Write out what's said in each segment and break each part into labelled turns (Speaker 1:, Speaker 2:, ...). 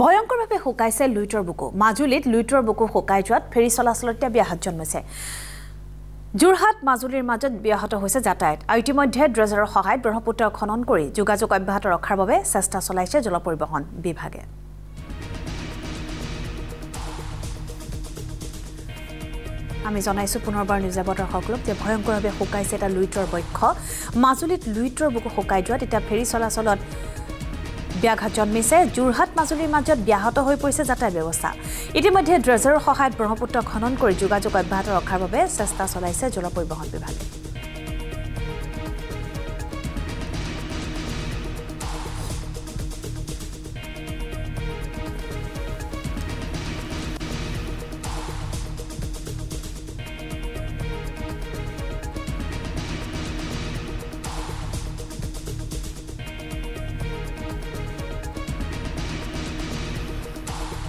Speaker 1: ভয়ংকৰভাৱে শুকাইছে লুইটৰ বুকু। মাজুলীত লুইটৰ বুকু শুকাই যোৱাত ফেৰী চলাচলত এতিয়া ব্যাঘাত জন্মিছে। যোৰহাট মাজুলীৰ মাজত ব্যাহত হৈছে যাতায়াত। আৰু ইতিমধ্যে ড্ৰেজাৰৰ সহায়ত ব্ৰহ্মপুত্ৰ খনন কৰি যোগাযোগ অব্যাহত ৰখাৰ বাবে চেষ্টা চলাইছে জল পৰিবহণ বিভাগে। আমি জনাইছোঁ পুনৰবাৰ নিউজে দৰ্শকলোক যে ভয়ংকৰভাৱে শুকাইছে এটা লুইটৰ বক্ষ। মাজুলীত লুইটৰ বুকু শুকাই যোৱাত এতিয়া ফেৰী চলাচলত ব্যাঘাত জন্মিছে যোৰহাট মাজুলীৰ মাজত ব্যাহত হৈ পৰিছে যাতায়াত ব্যৱস্থা। ইতিমধ্যে ড্ৰেজাৰৰ সহায়ত ব্ৰহ্মপুত্ৰ খনন কৰি যোগাযোগ অব্যাহত ৰখাৰ বাবে চেষ্টা চলাইছে জল পৰিবহণ বিভাগে।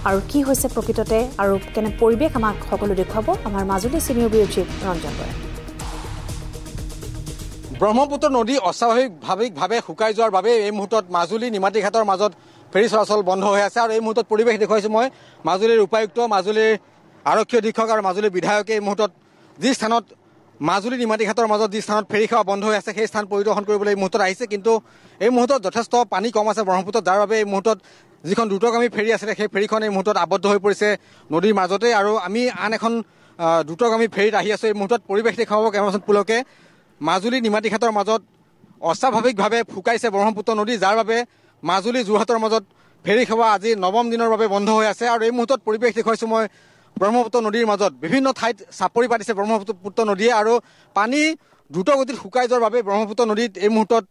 Speaker 1: আৰু কি হৈছে প্ৰকৃততে আৰু কেনে পৰিৱেশ আমাক সকলো দেখুৱাব আমাৰ মাজুলী চিনিয়ৰ চিফ ৰঞ্জন বৰা।
Speaker 2: ব্ৰহ্মপুত্ৰ নদী অস্বাভাৱিকভাৱে শুকাই যোৱাৰ বাবে এই মুহূৰ্তত মাজুলী নিমাতী ঘাটৰ মাজত ফেৰী চলাচল বন্ধ হৈ আছে আৰু এই মুহূৰ্তত পৰিৱেশ দেখুৱাইছোঁ মই। মাজুলীৰ উপায়ুক্ত মাজুলীৰ আৰক্ষী অধীক্ষক আৰু মাজুলীৰ বিধায়কে এই মুহূৰ্তত যি স্থানত মাজুলী নিমাতী ঘাটৰ মাজত যি স্থানত ফেৰী সেৱা বন্ধ হৈ আছে সেই স্থান পৰিদৰ্শন কৰিবলৈ এই মুহূৰ্তত আহিছে। কিন্তু এই মুহূৰ্তত যথেষ্ট পানী কম আছে ব্ৰহ্মপুত্ৰত। যাৰ বাবে এই মুহূৰ্তত যিখন দ্ৰুতগামী ফেৰী আছিলে সেই ফেৰীখন এই মুহূৰ্তত আবদ্ধ হৈ পৰিছে নদীৰ মাজতে আৰু আমি আন এখন দ্ৰুতগামী ফেৰীত আহি আছোঁ। এই মুহূৰ্তত পৰিৱেশ দেখুৱাব কেমেৰাচন পুলকে। মাজুলী নিমাতী ঘাটৰ মাজত অস্বাভাৱিকভাৱে ফুকাইছে ব্ৰহ্মপুত্ৰ নদী যাৰ বাবে মাজুলী যোৰহাটৰ মাজত ফেৰী সেৱা আজি নৱম দিনৰ বাবে বন্ধ হৈ আছে। আৰু এই মুহূৰ্তত পৰিৱেশ দেখুৱাইছোঁ মই ব্ৰহ্মপুত্ৰ নদীৰ মাজত। বিভিন্ন ঠাইত চাপৰি পাতিছে ব্ৰহ্মপুত্ৰ নদীয়ে আৰু পানী দ্ৰুতগতিত শুকাই যোৱাৰ বাবে ব্ৰহ্মপুত্ৰ নদীত এই মুহূৰ্তত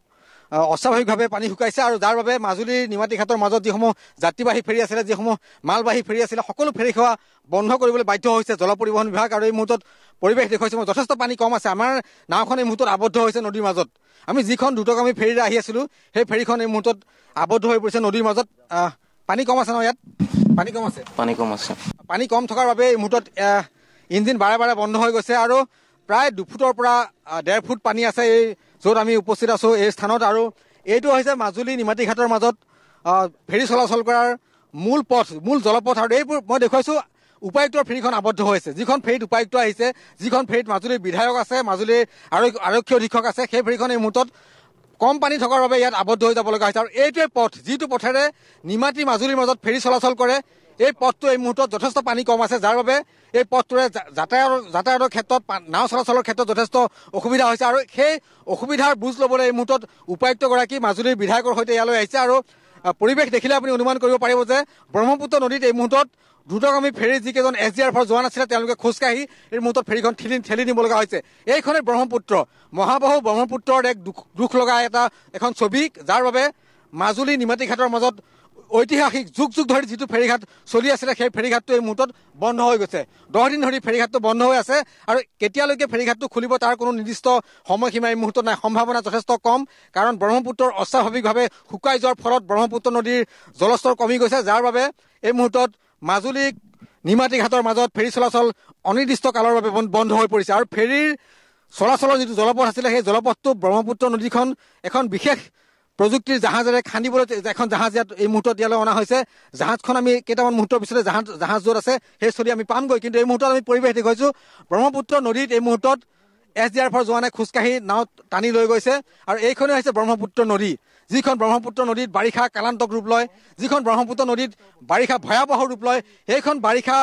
Speaker 2: অস্বাভাৱিকভাৱে পানী শুকাইছে আৰু যাৰ বাবে মাজুলীৰ নিমাতী ঘাটৰ মাজত যিসমূহ যাত্ৰীবাহী ফেৰী আছিলে যিসমূহ মালবাহী ফেৰী আছিলে সকলো ফেৰী সেৱা বন্ধ কৰিবলৈ বাধ্য হৈছে জল পৰিবহণ বিভাগ আৰু এই মুহূৰ্তত পৰিৱেশ দেখুৱাইছে মই যথেষ্ট পানী কম আছে। আমাৰ নাওখন এই মুহূৰ্তত আবদ্ধ হৈছে নদীৰ মাজত। আমি যিখন দ্ৰুতগামী ফেৰীৰে আহি আছিলোঁ সেই ফেৰীখন এই মুহূৰ্তত আবদ্ধ হৈ পৰিছে নদীৰ মাজত। পানী কম আছে ন ইয়াত? পানী কম আছে?
Speaker 3: পানী কম আছে।
Speaker 2: পানী কম থকাৰ বাবে এই মুহূৰ্তত ইঞ্জিন বাৰে বাৰে বন্ধ হৈ গৈছে আৰু প্ৰায় দুফুটৰ পৰা ডেৰ ফুট পানী আছে এই য'ত আমি উপস্থিত আছোঁ এই স্থানত আৰু এইটো হৈছে মাজুলী নিমাতী ঘাটৰ মাজত ফেৰী চলাচল কৰাৰ মূল পথ মূল জলপথ আৰু এইবোৰ মই দেখুৱাইছোঁ উপায়ুক্তৰ ফেৰীখন আবদ্ধ হৈছে যিখন ফেৰীত উপায়ুক্ত আহিছে যিখন ফেৰীত মাজুলীৰ বিধায়ক আছে মাজুলীৰ আৰক্ষী অধীক্ষক আছে সেই ফেৰীখন এই মুহূৰ্তত কম পানী থকাৰ বাবে ইয়াত আবদ্ধ হৈ যাব লগা হৈছে। আৰু এইটোৱে পথ যিটো পথেৰে নিমাতী মাজুলীৰ মাজত ফেৰী চলাচল কৰে এই পথটো এই মুহূৰ্তত যথেষ্ট পানী কম আছে যাৰ বাবে এই পথটোৰে যাতায়াতৰ যাতায়াতৰ ক্ষেত্ৰত নাও চলাচলৰ ক্ষেত্ৰত যথেষ্ট অসুবিধা হৈছে আৰু সেই অসুবিধাৰ বুজ ল'বলৈ এই মুহূৰ্তত উপায়ুক্তগৰাকী মাজুলীৰ বিধায়কৰ সৈতে ইয়ালৈ আহিছে আৰু পৰিৱেশ দেখিলে আপুনি অনুমান কৰিব পাৰিব যে ব্ৰহ্মপুত্ৰ নদীত এই মুহূৰ্তত দ্ৰুতগামী ফেৰী যিকেইজন এছ ডি আৰ এফৰ জোৱান আছিলে তেওঁলোকে খোজকাঢ়ি এই মুহূৰ্তত ফেৰীখন ঠেলি ঠেলি নিব লগা হৈছে। এইখনেই ব্ৰহ্মপুত্ৰ। মহাবাহু ব্ৰহ্মপুত্ৰৰ এক দুখ দুখ লগা এটা এখন ছবি যাৰ বাবে মাজুলী নিমাতী ঘাটৰ মাজত ঐতিহাসিক যুগ যুগ ধৰি যিটো ফেৰীঘাট চলি আছিলে সেই ফেৰীঘাটটো এই মুহূৰ্তত বন্ধ হৈ গৈছে। দহ দিন ধৰি ফেৰীঘাটটো বন্ধ হৈ আছে আৰু কেতিয়ালৈকে ফেৰীঘাটটো খুলিব তাৰ কোনো নিৰ্দিষ্ট সময়সীমা এই মুহূৰ্তত নাই। সম্ভাৱনা যথেষ্ট কম কাৰণ ব্ৰহ্মপুত্ৰৰ অস্বাভাৱিকভাৱে শুকাই যোৱাৰ ফলত ব্ৰহ্মপুত্ৰ নদীৰ জলস্তৰ কমি গৈছে যাৰ বাবে এই মুহূৰ্তত মাজুলী নিমাতী ঘাটৰ মাজত ফেৰী চলাচল অনিৰ্দিষ্ট কালৰ বাবে বন্ধ হৈ পৰিছে। আৰু ফেৰীৰ চলাচলৰ যিটো জলপথ আছিলে সেই জলপথটো ব্ৰহ্মপুত্ৰ নদীখন এখন বিশেষ প্ৰযুক্তিৰ জাহাজেৰে খান্দিবলৈ এখন জাহাজ ইয়াত এই মুহূৰ্তত ইয়ালৈ অনা হৈছে। জাহাজখন আমি কেইটামান মুহূৰ্তৰ পিছতে জাহাজ জাহাজ য'ত আছে সেই স্থলী আমি পামগৈ। কিন্তু এই মুহূৰ্তত আমি পৰিৱেশ দেখুৱাইছোঁ। ব্ৰহ্মপুত্ৰ নদীত এই মুহূৰ্তত এছ ডি আৰ এফৰ জোৱানে খোজকাঢ়ি নাৱত টানি লৈ গৈছে। আৰু এইখনেই হৈছে ব্ৰহ্মপুত্ৰ নদী। যিখন ব্ৰহ্মপুত্ৰ নদীত বাৰিষা কালান্তক ৰূপ লয় যিখন ব্ৰহ্মপুত্ৰ নদীত বাৰিষা ভয়াৱহ ৰূপ লয় সেইখন বাৰিষা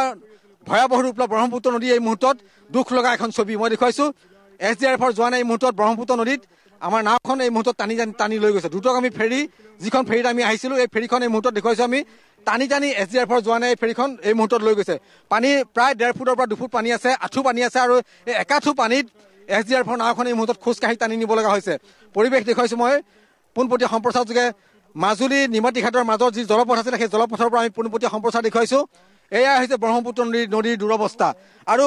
Speaker 2: ভয়াৱহ ৰূপ লয় ব্ৰহ্মপুত্ৰ নদী এই মুহূৰ্তত দুখ লগা এখন ছবি মই দেখুৱাইছোঁ। এছ ডি আৰ এফৰ জোৱানে এই মুহূৰ্তত ব্ৰহ্মপুত্ৰ নদীত আমাৰ নাওখন এই মুহূৰ্তত টানি টানি টানি লৈ গৈছে। দ্ৰুতগামী ফেৰী যিখন ফেৰীত আমি আহিছিলোঁ এই ফেৰীখন এই মুহূৰ্তত দেখুৱাইছোঁ আমি। টানি টানি এছ ডি এফৰ জোৱানে এই ফেৰীখন এই মুহূৰ্তত লৈ গৈছে। পানী প্ৰায় ডেৰ ফুটৰ পৰা দুফুট পানী আছে আঁঠু পানী আছে আৰু এই একাঠু পানীত এছ ডি এফৰ নাওখন এই মুহূৰ্তত খোজকাঢ়ি টানি নিব লগা হৈছে। পৰিৱেশ দেখুৱাইছোঁ মই। পোনপটীয়া সম্প্ৰচাৰ যোগে মাজুলী নিমাতী ঘাটৰ মাজত যি জলপথ আছিলে সেই জলপথৰ পৰা আমি পোনপটীয়া সম্প্ৰচাৰ দেখুৱাইছোঁ। এয়াই হৈছে ব্ৰহ্মপুত্ৰ নদীৰ নদীৰ দুৰৱস্থা। আৰু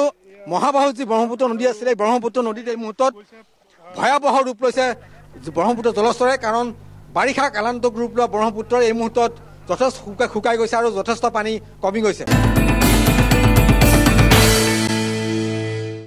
Speaker 2: মহাবাহু যি ব্ৰহ্মপুত্ৰ নদী আছিলে এই ব্ৰহ্মপুত্ৰ নদীত এই মুহূৰ্তত ভয়াৱহ ৰূপ লৈছে ব্ৰহ্মপুত্ৰ জলস্তৰে কাৰণ বাৰিষা কালান্তক ৰূপ লোৱা ব্ৰহ্মপুত্ৰৰ এই মুহূৰ্তত যথেষ্ট শুকাই গৈছে আৰু যথেষ্ট পানী কমি গৈছে।